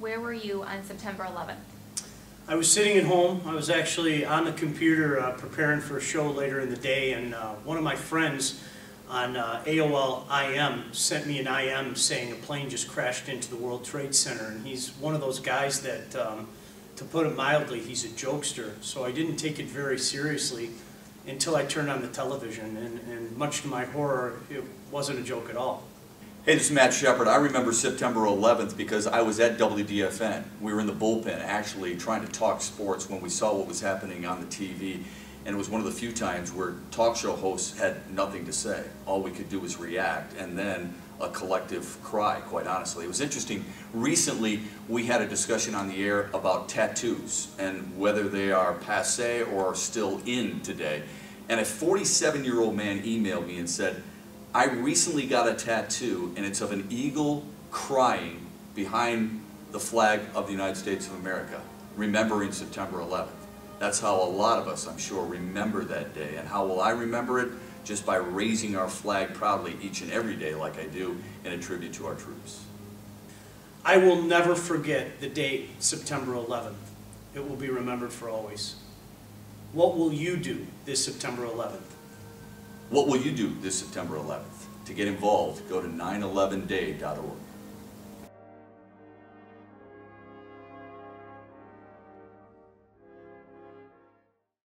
Where were you on September 11th? I was sitting at home. I was actually on the computer uh, preparing for a show later in the day, and uh, one of my friends on uh, AOL IM sent me an IM saying a plane just crashed into the World Trade Center. And he's one of those guys that, um, to put it mildly, he's a jokester. So I didn't take it very seriously until I turned on the television, and, and much to my horror, it wasn't a joke at all. Hey, this is Matt Shepard. I remember September 11th because I was at WDFN. We were in the bullpen actually trying to talk sports when we saw what was happening on the TV. And it was one of the few times where talk show hosts had nothing to say. All we could do was react and then a collective cry, quite honestly. It was interesting. Recently, we had a discussion on the air about tattoos and whether they are passe or are still in today. And a 47 year old man emailed me and said, I recently got a tattoo and it's of an eagle crying behind the flag of the United States of America, remembering September 11th. That's how a lot of us, I'm sure, remember that day. And how will I remember it? Just by raising our flag proudly each and every day, like I do, in a tribute to our troops. I will never forget the date, September 11th. It will be remembered for always. What will you do this September 11th? What will you do this September 11th? To get involved, go to 911day.org.